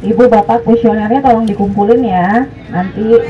Ibu bapak kuesionernya tolong dikumpulin ya. Nanti